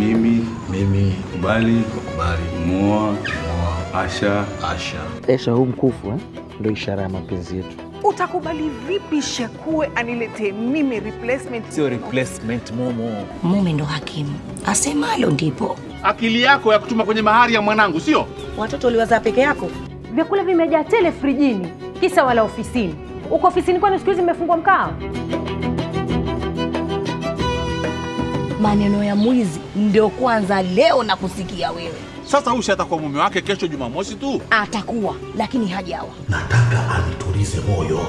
Kubali Kubali. mua Moa. Asha. Asha. Esha, huu mkufu eh, ndio ishara ya mapenzi yetu. Utakubali vipi Shekue anilete mimi replacement? Sio replacement Momo. Mume ndo hakimu, asemalo ndipo. Akili yako ya kutuma kwenye mahari ya mwanangu, sio? Watoto uliwazaa peke yako? Vyakula vimejaa tele frijini, kisa wala ofisini. Uko ofisini kwani siku hizi mmefungwa mkaa? Maneno ya mwizi ndio kwanza leo na kusikia wewe. Sasa Usha atakuwa mume wake kesho Jumamosi tu. Atakuwa lakini hajawa. Nataka anitulize moyo.